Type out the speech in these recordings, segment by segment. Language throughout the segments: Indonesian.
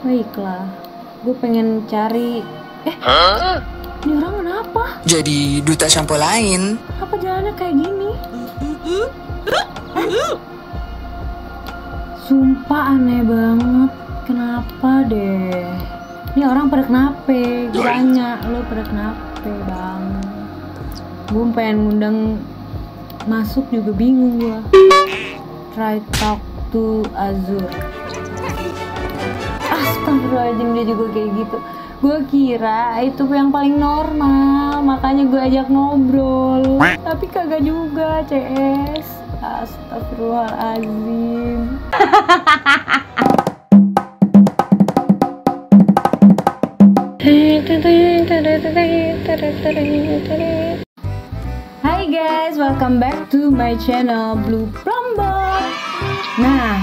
Baiklah, gue pengen cari. Eh, ini orang kenapa? Jadi duta shampoo lain. Apa jalannya kayak gini? Sumpah aneh banget. Kenapa deh? Ini orang pada kenapa? Gue tanya, lo pada kenapa bang? Gue pengen ngundang masuk juga bingung gue. Try talk to Azur. Astagfirullahaladzim dia juga kayak gitu. Gue kira itu yang paling normal, makanya gue ajak ngobrol. Tapi kagak juga, CS. Astagfirullahaladzim. Hai guys, welcome back to my channel Blue Plumber. Nah,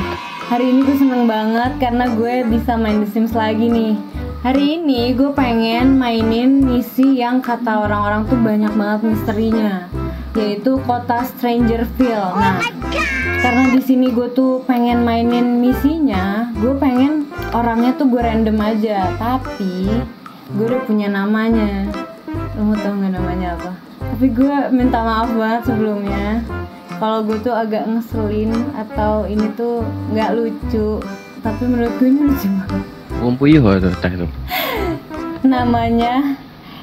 hari ini gue seneng banget karena gue bisa main The Sims lagi nih. Hari ini gue pengen mainin misi yang kata orang-orang tuh banyak banget misterinya, yaitu kota Strangerville. Nah, karena di sini gue tuh pengen mainin misinya, gue pengen orangnya tuh gue random aja, tapi gue udah punya namanya. Lo mau tau nggak namanya apa? Tapi gue minta maaf banget sebelumnya kalau gue tuh agak ngeselin atau ini tuh nggak lucu tapi menurut gue ini lucu. Banget Kumpul yuk tuh teh tuh. namanya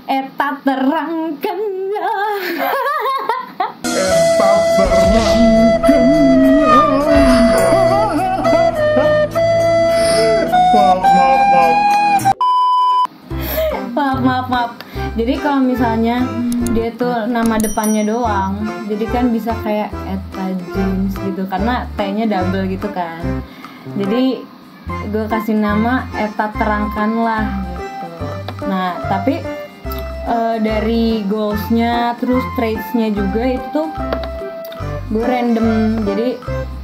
Eta Terangkan maaf maaf maaf. Jadi kalau misalnya dia tuh nama depannya doang. Jadi kan bisa kayak Eta James gitu karena T-nya double gitu kan. Jadi gue kasih nama Eta terangkanlah gitu. Nah tapi eh, dari goalsnya terus traitsnya juga itu tuh gue random. Jadi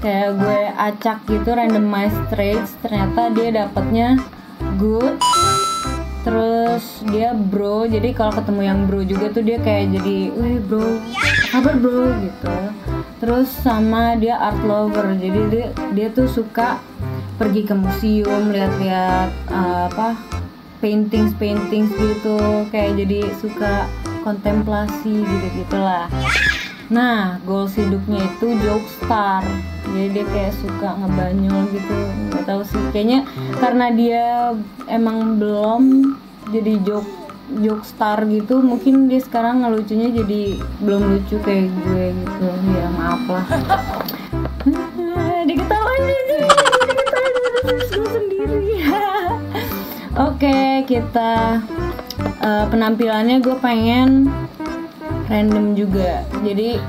kayak gue acak gitu randomize traits ternyata dia dapatnya good terus dia bro jadi kalau ketemu yang bro juga tuh dia kayak jadi wih bro kabar bro gitu. Terus sama dia art lover jadi dia dia tuh suka pergi ke museum lihat-lihat uh, apa paintings paintings gitu kayak jadi suka kontemplasi gitu gitulah Nah, goals hidupnya itu jokestar. Jadi dia kayak suka ngebanyol gitu. Nggak tahu sih. Kayaknya karena dia emang belum jadi joke jokestar gitu, mungkin dia sekarang ngelucunya jadi belum lucu kayak gue gitu. Ya maaf lah. Diketawain aja, diketawain gue sendiri. Oke, kita eh, penampilannya gue pengen random juga. Jadi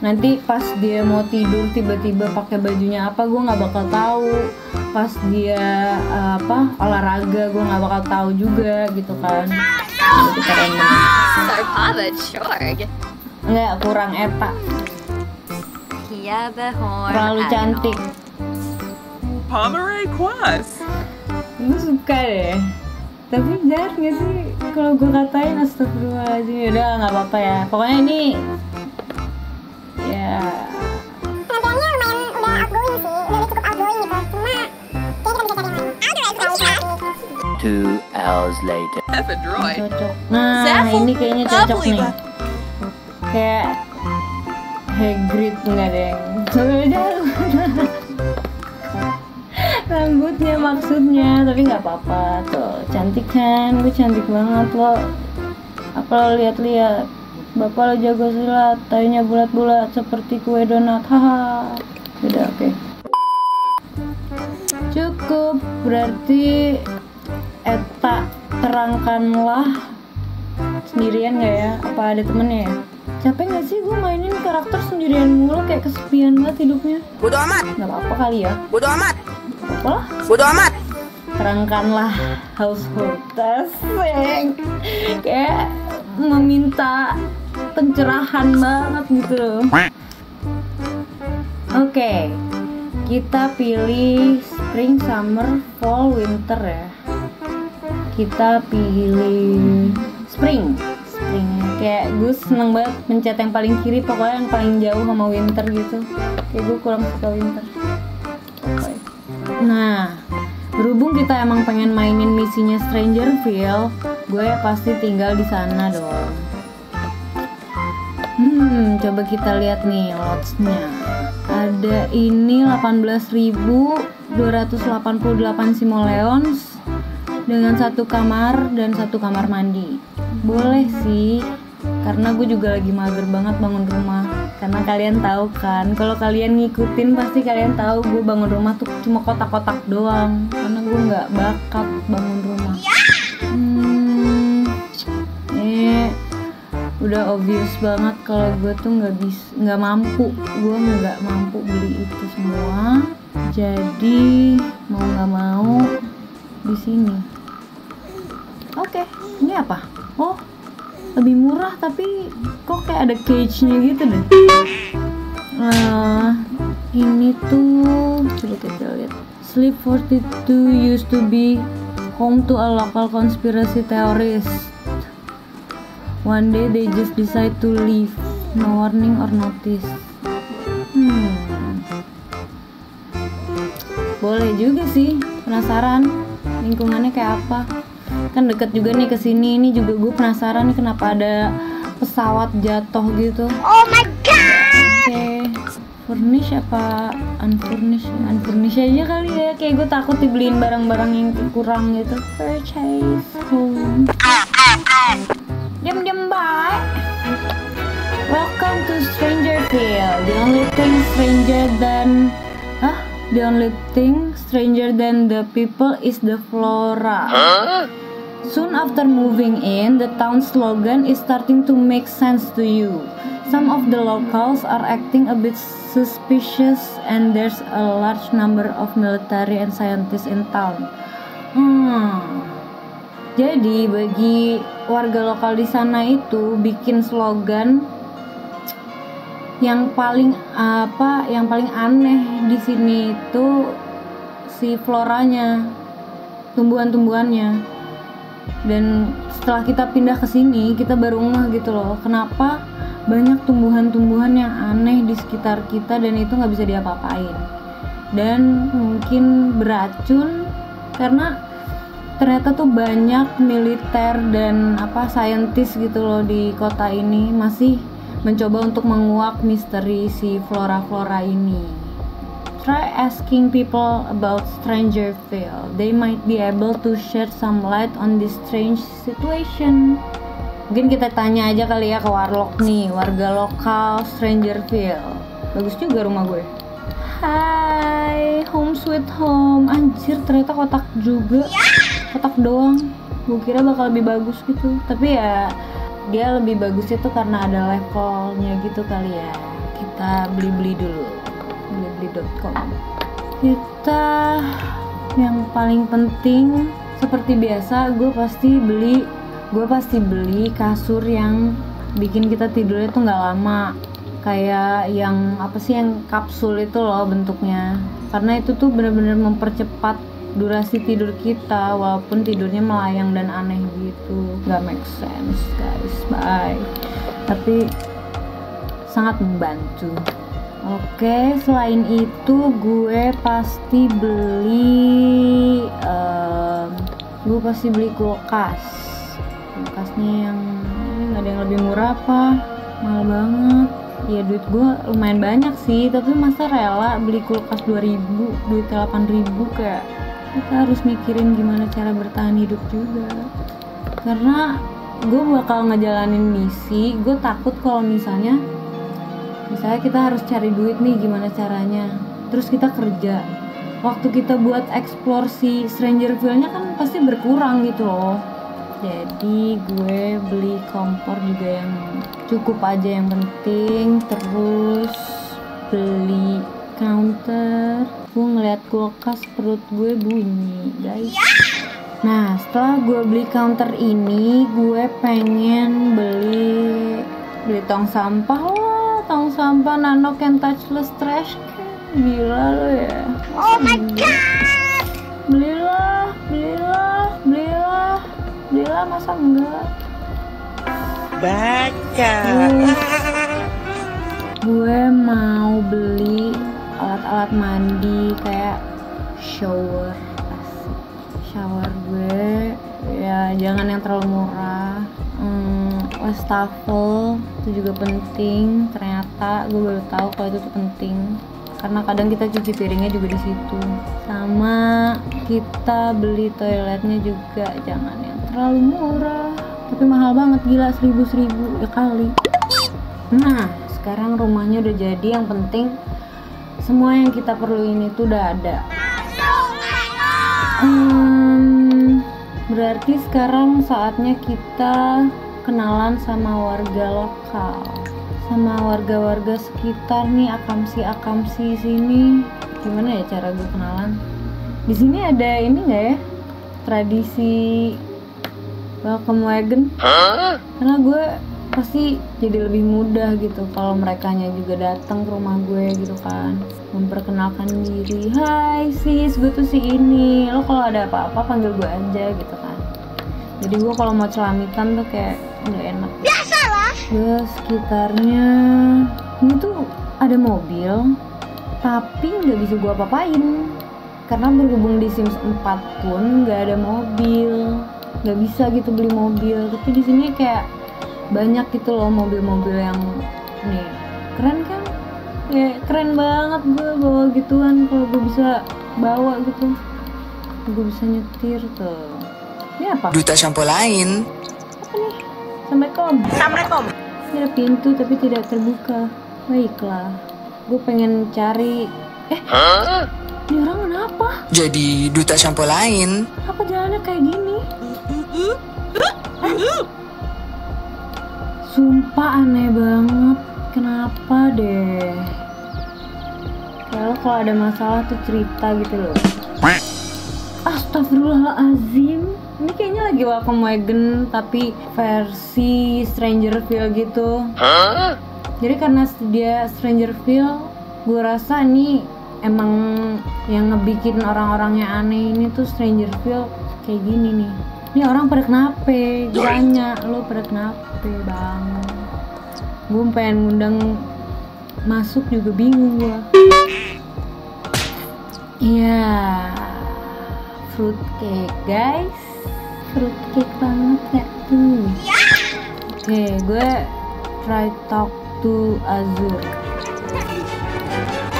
nanti pas dia mau tidur tiba-tiba pakai bajunya apa gue nggak bakal tahu. Pas dia uh, apa olahraga gue nggak bakal tahu juga gitu kan. Nggak kurang eta. Ya behor. terlalu cantik. Pomeroy Quas. gue suka deh tapi jahat gak sih? Kalau gue katain astagfirullahaladzim. Udah nggak apa-apa ya. Pokoknya ini ya. Lumayan udah outgoing sih, udah cukup outgoing gitu. Cuma kayaknya kita bisa cari yang lain. Two hours later. Cocok. Nah Zaffle, ini kayaknya cocok Lovely, nih. Bud. kayak Hagrid enggak deh. Sampai jauh rambutnya maksudnya tapi nggak apa-apa tuh. Cantik kan? Gue cantik banget lo. Apa lo lihat-lihat? Bapak lo jago silat tayunya bulat-bulat seperti kue donat. Haha. Beda oke. Cukup. Berarti Eta terangkanlah sendirian nggak ya? Apa ada temennya ya? Capek nggak sih gue mainin karakter sendirian mulu? Kayak kesepian banget hidupnya. Bodo amat, nggak apa-apa kali ya. Bodo amat, apa? Bodo amat. terangkanlah household yang kayak meminta pencerahan banget gitu oke kita pilih spring summer fall winter ya. Kita pilih spring. Spring. Kayak gue seneng banget mencet yang paling kiri pokoknya yang paling jauh sama winter gitu. Kayak gue kurang suka winter. Oke. Nah berhubung kita emang pengen mainin misinya Strangerville gue pasti tinggal di sana dong Hmm, coba kita lihat nih lotsnya. Ada ini 18.288 simoleons dengan satu kamar dan satu kamar mandi. Boleh sih, karena gue juga lagi mager banget bangun rumah. Karena kalian tahu kan, kalau kalian ngikutin pasti kalian tahu gue bangun rumah tuh cuma kotak-kotak doang. Karena gue nggak bakat bangun rumah. Hmm, eh udah obvious banget kalau gue tuh nggak bisa nggak mampu. Gue nggak mampu beli itu semua. Jadi mau nggak mau di sini. Oke ini apa? Oh lebih murah tapi kok kayak ada cage nya gitu deh nah ini tuh coba kita lihat Sleep 42 used to be home to a local conspiracy theorist One day they just decide to leave, no warning or notice. Hmm. Boleh juga sih, penasaran lingkungannya kayak apa. Kan deket juga nih ke sini, ini juga gue penasaran nih kenapa ada pesawat jatuh gitu. Oh my god! Oke, furnish apa unfurnish? Unfurnish aja kali ya. Kayak gue takut dibeliin barang-barang yang kurang gitu. Purchase home. Diam-diam bye. Welcome to Strangerville. The only thing stranger than Hah? The only thing stranger than the people is the flora. Soon after moving in, the town slogan is starting to make sense to you. Some of the locals are acting a bit suspicious and there's a large number of military and scientists in town. Hmm. Jadi bagi warga lokal di sana itu bikin slogan yang paling apa yang paling aneh di sini itu si floranya tumbuhan-tumbuhannya dan setelah kita pindah ke sini kita baru ngeh gitu loh kenapa banyak tumbuhan-tumbuhan yang aneh di sekitar kita dan itu nggak bisa diapa-apain dan mungkin beracun karena ternyata tuh banyak militer dan apa saintis gitu loh di kota ini masih mencoba untuk menguak misteri si flora-flora ini. Try asking people about Strangerville. They might be able to shed some light on this strange situation. Mungkin kita tanya aja kali ya ke Warlock nih, warga lokal Strangerville. Bagus juga rumah gue. Hai, home sweet home. Anjir, ternyata kotak juga. Kotak doang. Gue kira bakal lebih bagus gitu. Tapi ya dia lebih bagus itu karena ada levelnya gitu kali ya. Kita beli-beli dulu. Beli-beli.com. Kita yang paling penting seperti biasa gue pasti beli gue pasti beli kasur yang bikin kita tidurnya tuh nggak lama. Kayak yang apa sih yang kapsul itu loh bentuknya. Karena itu tuh bener-bener mempercepat durasi tidur kita walaupun tidurnya melayang dan aneh gitu. Nggak make sense guys. Bye. Tapi sangat membantu oke selain itu gue pasti beli em, gue pasti beli kulkas. Kulkasnya yang nggak ada yang lebih murah apa? Mahal banget. Ya duit gue lumayan banyak sih tapi masa rela beli kulkas 2000 duit 8000 kayak kita harus mikirin gimana cara bertahan hidup juga. Karena gue bakal ngejalanin misi gue takut kalau misalnya misalnya kita harus cari duit nih gimana caranya? Terus kita kerja. Waktu kita buat explore si Strangerville nya kan pasti berkurang gitu loh. Jadi gue beli kompor juga yang cukup aja yang penting. Terus beli counter. Gue ngeliat kulkas perut gue bunyi guys. Nah setelah gue beli counter ini gue pengen beli beli tong sampah lah tong sampah nano can touchless trash can? Gila lo ya. Oh my god! belilah belilah belilah. Belilah masa enggak? Terus, gue mau beli alat-alat mandi kayak shower. Shower gue ya jangan yang terlalu murah. Hmm, wastafel itu juga penting ternyata gue baru tahu kalau itu tuh penting. Karena kadang kita cuci piringnya juga di situ. Sama kita beli toiletnya juga jangan yang terlalu murah tapi mahal banget gila seribu seribu ya kali. Nah sekarang rumahnya udah jadi yang penting semua yang kita perluin itu udah ada. Hmm, berarti sekarang saatnya kita kenalan sama warga lokal sama warga-warga sekitar nih akamsi-akamsi sini. Gimana ya cara gue kenalan? Di sini ada ini nggak ya? Tradisi welcome wagon. Karena gue pasti jadi lebih mudah gitu kalau mereka juga datang ke rumah gue gitu kan. Memperkenalkan diri. Hai sis gue tuh si ini. Lo kalau ada apa-apa panggil gue aja gitu kan. Jadi gue kalau mau celamitan tuh kayak udah enak. Ya sekitarnya. Ini tuh ada mobil tapi nggak bisa gue apa-apain. Karena berhubung di Sims 4 pun nggak ada mobil. Nggak bisa gitu beli mobil. Tapi di sini kayak banyak gitu loh mobil-mobil yang nih keren kan? Ya keren banget gue bawa gituan kalau gue bisa bawa gitu. Gue bisa nyetir tuh. Ini apa? Duta shampoo lain. Assalamualaikum. Assalamualaikum. Ini ada pintu tapi tidak terbuka. Baiklah gue pengen cari eh ini orang kenapa Jadi duta shampoo lain. apa jalannya kayak gini? Hah? sumpah aneh banget kenapa deh? Lo kalau ada masalah tuh cerita gitu loh. Astagfirullahalazim ini kayaknya lagi welcome wagon tapi versi Stranger Feel gitu. Jadi karena dia Stranger Feel gue rasa ini emang yang ngebikin orang-orang yang aneh ini tuh Stranger Feel kayak gini nih. Ini orang pada kenapa gue tanya lo pada kenapa bang gue pengen ngundang masuk juga bingung gue iya fruit cake guys fruit cake banget ya tuh. Oke gue try talk to Azur.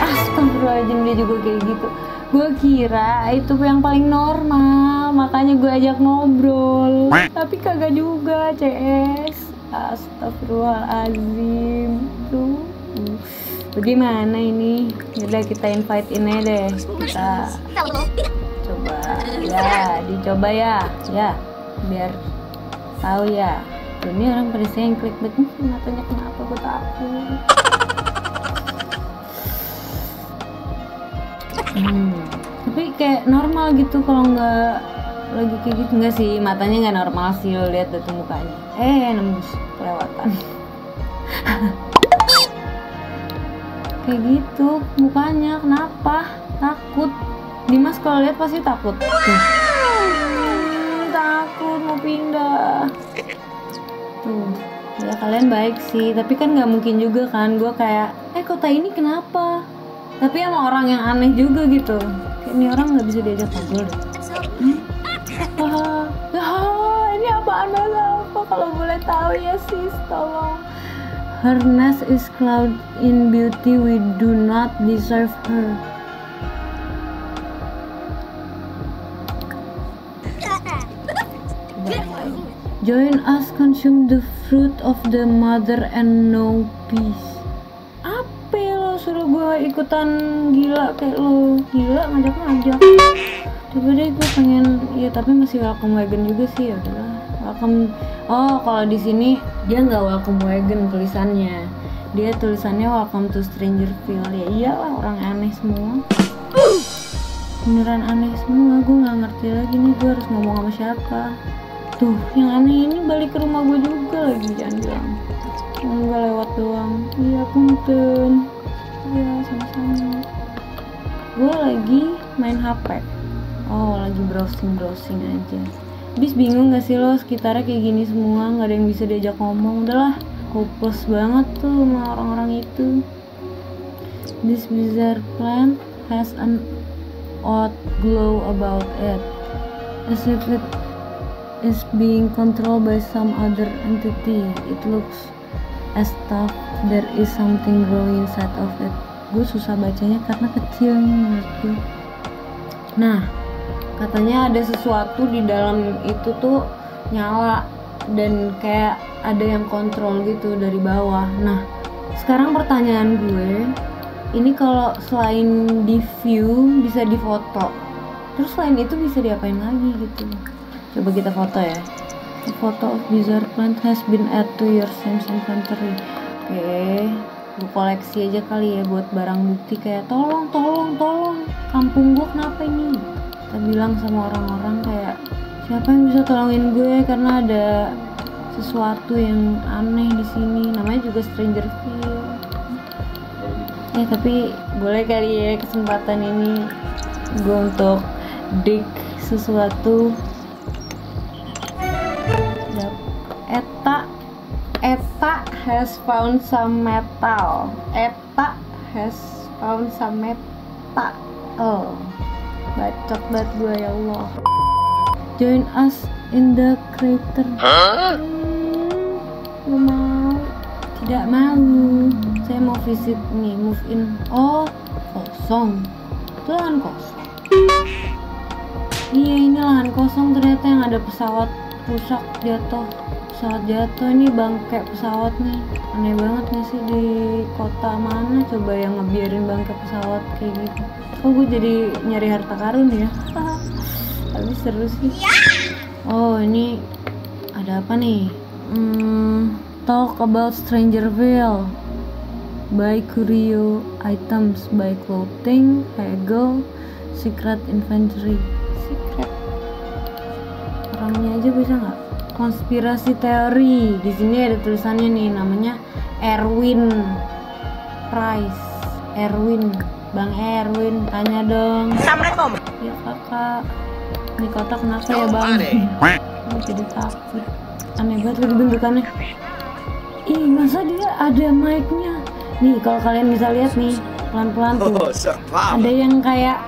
Astagfirullahaladzim dia juga kayak gitu. Gue kira itu yang paling normal Makanya gue ajak ngobrol. Tapi kagak juga CS Astagfirullahaladzim. Tuh Bagaimana ini? Yaudah kita invite in aja deh. Kita Ya dicoba ya Ya biar tahu ya ini orang pada sayang klik banget matanya kenapa gue takut Hmm. Tapi kayak normal gitu kalau nggak lagi kayak gitu nggak sih matanya nggak normal sih lo lihat dari mukanya. Eh nembus kelewatan. kayak gitu mukanya kenapa takut Dimas kalau lihat pasti takut. Tuh. Hmm, takut mau pindah. Tuh. Ya kalian baik sih tapi kan nggak mungkin juga kan. Gue kayak eh kota ini kenapa? Tapi sama orang yang aneh juga gitu. Kayak ini orang nggak bisa diajak ngobrol deh. Hmm? Wah, ah, ini apaan apa kalau boleh tahu ya sis? Tolong. Her nest is cloud in beauty. We do not deserve her Join us consume the fruit of the mother and no peace. Apa lo suruh gue ikutan gila kayak lo? Gila ngajak ngajak. Coba deh gue pengen ya tapi masih welcome wagon juga sih ya welcome. Oh kalau di sini dia nggak welcome wagon tulisannya. Dia tulisannya welcome to stranger field. Ya iyalah orang aneh semua. Beneran aneh semua gue nggak ngerti lagi nih gue harus ngomong sama siapa tuh yang aneh ini balik ke rumah gue juga lagi jangan bilang. Enggak lewat doang. Iya punten. Iya sama-sama. Gue lagi main hp oh lagi browsing browsing aja. Bis bingung gak sih lo sekitarnya kayak gini semua nggak ada yang bisa diajak ngomong. Udahlah hopeless banget tuh sama orang-orang itu. This bizarre plant has an odd glow about it. As if it is being controlled by some other entity. It looks as tough there is something growing inside of it. Gue susah bacanya karena kecil gue. Nah, katanya ada sesuatu di dalam itu tuh nyala dan kayak ada yang kontrol gitu dari bawah. Nah, sekarang pertanyaan gue, ini kalau selain di view bisa difoto, terus selain itu bisa diapain lagi gitu? Coba kita foto ya. A photo of bizarre plant has been added to your Sims inventory. Oke, gue koleksi aja kali ya buat barang bukti kayak tolong, tolong, tolong, kampung gue kenapa ini? Kita bilang sama orang-orang kayak siapa yang bisa tolongin gue karena ada sesuatu yang aneh di sini. Namanya juga Stranger Field. Eh tapi boleh kali ya kesempatan ini gue untuk dig sesuatu has found some metal. Eta has found some metal. Oh, bacot banget gue ya Allah. Join us in the crater. Hmm, gak mau. Tidak mau. Saya mau visit nih, move in. Oh, kosong. Itu lahan kosong. Iya ini lahan kosong ternyata yang ada pesawat rusak jatuh pesawat jatuh ini bangke pesawat nih. Aneh banget gak sih di kota mana coba yang ngebiarin bangke pesawat kayak gitu? Kok gue jadi nyari harta karun ya? Tapi seru sih. Oh ini ada apa nih? Hmm, talk about Strangerville buy curio items buy clothing haggle secret inventory. Secret? Orangnya aja bisa nggak konspirasi teori. Di sini ada tulisannya nih namanya Erwin Price. Erwin Bang Erwin tanya dong. Assalamualaikum. Ya kakak. Ini kotak kenapa ya bang? Ini jadi takut. Aneh banget lagi bentukannya. Ih masa dia ada mic-nya? Nih kalau kalian bisa lihat nih pelan-pelan tuh. Ada yang kayak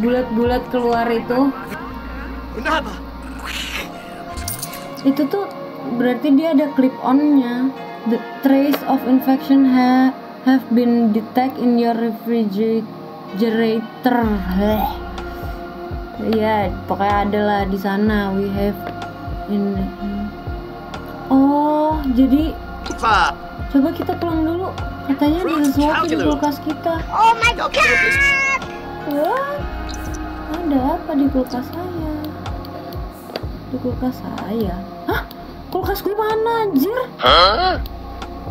bulat-bulat keluar itu itu tuh berarti dia ada clip onnya. The trace of infection ha have been detected in your refrigerator. Ya pokoknya ada lah di sana. We have in oh jadi coba kita pulang dulu. Katanya ada sesuatu di kulkas kita. Oh my god! Wah, ada apa di kulkas saya? Di kulkas saya? Hah? Kulkas gue mana anjir?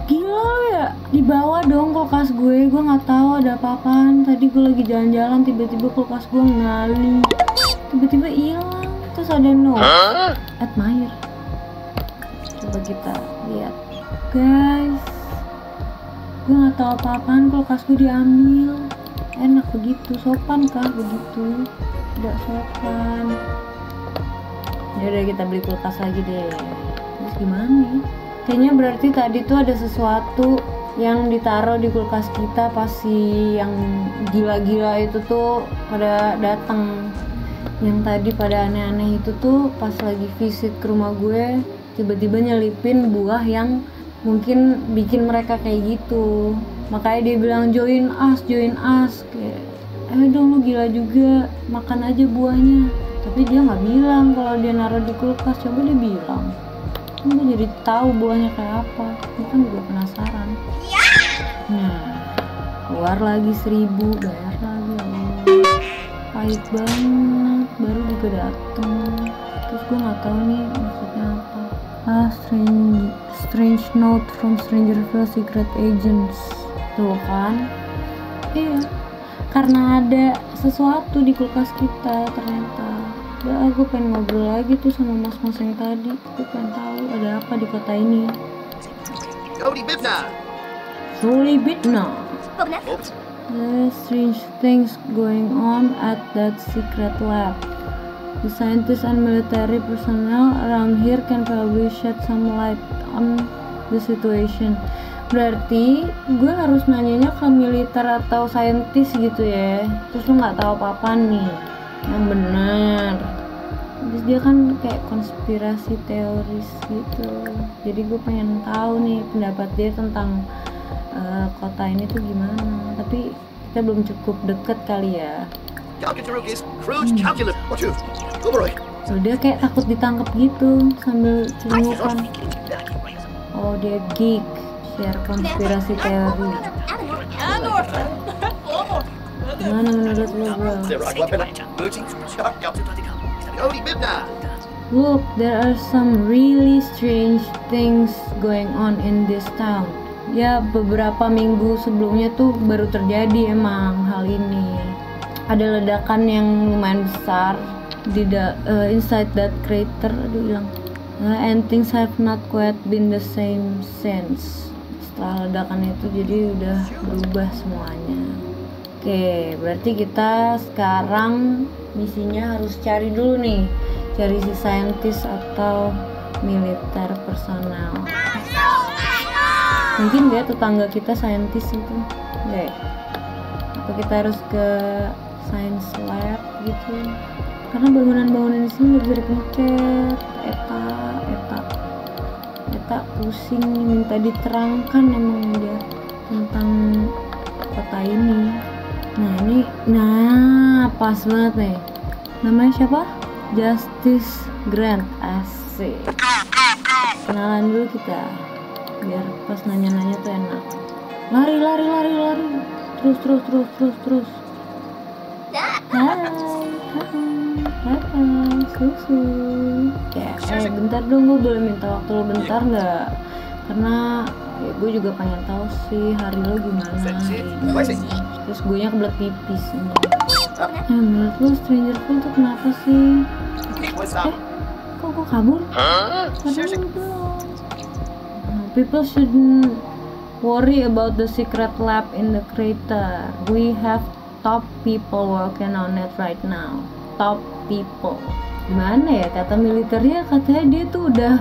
Gila lu ya? Di bawah dong kulkas gue. Gue nggak tahu ada apa-apaan. Tadi gue lagi jalan-jalan tiba-tiba kulkas gue ngali. Tiba-tiba hilang. Terus ada no. Admire. Coba kita lihat. Guys. Gue nggak tahu apa-apaan kulkas gue diambil enak begitu sopan kah begitu tidak sopan ya udah kita beli kulkas lagi deh. Terus gimana ya? kayaknya berarti tadi tuh ada sesuatu yang ditaruh di kulkas kita pas si yang gila-gila itu tuh pada datang. Yang tadi pada aneh-aneh itu tuh pas lagi visit ke rumah gue tiba-tiba nyelipin buah yang mungkin bikin mereka kayak gitu. Makanya dia bilang join us join us. Kayak eh dong lu gila juga. Makan aja buahnya tapi dia nggak bilang kalau dia naruh di kulkas. Coba dia bilang. Kan gue jadi tahu buahnya kayak apa. Gue kan juga penasaran. Nah keluar lagi seribu bayar lagi. Pahit banget. Baru juga dateng. Terus gue nggak tahu nih maksudnya apa. Ah strange strange note from Strangerville secret agents. Tuh kan? Iya. Karena ada sesuatu di kulkas kita ternyata udah aku pengen ngobrol lagi tuh sama mas-mas yang tadi aku pengen tahu ada apa di kota ini Cody Bibna. Truly Bitna There are strange things going on at that secret lab. The scientists and military personnel around here can probably shed some light on the situation. Berarti gue harus nanyanya ke militer atau saintis gitu ya. Terus lu nggak tahu apa-apa nih. Yang benar. Terus dia kan kayak konspirasi teoris gitu. Jadi gue pengen tahu nih pendapat dia tentang eh, kota ini tuh gimana. Tapi kita belum cukup deket kali ya. Uberoy. So, dia kayak takut ditangkap gitu sambil celungupan. Oh dia geek, share konspirasi teori. Gimana menurut lu bro? Look, there are some really strange things going on in this town. Ya, beberapa minggu sebelumnya tuh baru terjadi emang hal ini. Ada ledakan yang lumayan besar di da- eh, inside that crater, aduh hilang. Eh, and things have not quite been the same since. Setelah ledakan itu jadi udah berubah semuanya. Oke, berarti kita sekarang misinya harus cari dulu nih, cari si saintis atau militer personal. Mungkin dia tetangga kita saintis itu, enggak ya? Atau kita harus ke science lab gitu? Karena bangunan-bangunan di sini nggak bisa dipencet. Eta, eta, eta pusing minta diterangkan emang dia tentang kota ini. Nah ini, nah pas banget nih. Namanya siapa? Justice Grant asik. Kenalan dulu kita, biar pas nanya-nanya tuh enak. Lari, lari, lari, lari. Terus, terus, terus, terus, terus. Hai, hai, hai, susu. Ya, eh bentar dong, gue boleh minta waktu lo bentar nggak? Karena ya, gue juga pengen tahu sih hari lo gimana. Terus gue nya kebelet pipis. Ya, menurut lo Stranger Things tuh kenapa sih? Eh, kok gue kabur? Padahal belum. People shouldn't worry about the secret lab in the crater. We have top people working on it right now. Top people. Gimana ya kata militernya katanya dia tuh udah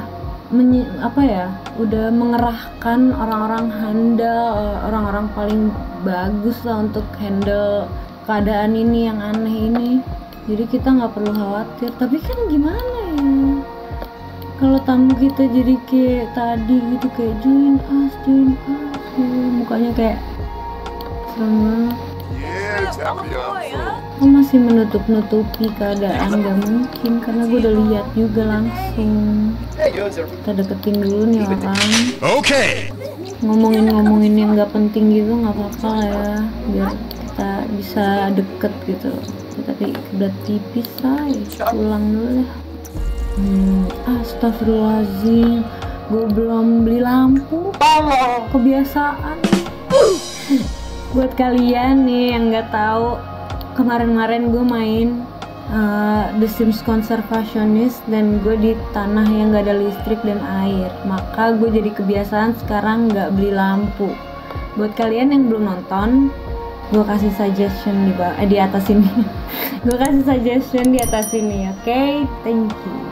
menyi- apa ya udah mengerahkan orang-orang handal orang-orang paling bagus lah untuk handle keadaan ini yang aneh ini. Jadi kita nggak perlu khawatir. Tapi kan gimana ya? Kalau tamu kita jadi kayak tadi gitu kayak join us join us gitu. mukanya kayak serem banget Aku masih menutup-nutupi keadaan gak mungkin karena gue udah lihat juga langsung. Kita deketin dulu nih orang. Okay. ngomongin-ngomongin yang nggak penting gitu nggak apa-apa lah ya biar kita bisa deket gitu. Tapi udah tipis say pulang dulu deh. Hmm, astagfirullahaladzim. Gue belum beli lampu. Kebiasaan. Buat kalian nih yang nggak tahu kemarin-kemarin gue main uh, The Sims Conservationist dan gue di tanah yang nggak ada listrik dan air. Maka gue jadi kebiasaan sekarang nggak beli lampu. Buat kalian yang belum nonton gue kasih suggestion di eh, di atas ini. Gue kasih suggestion di atas ini oke? Thank you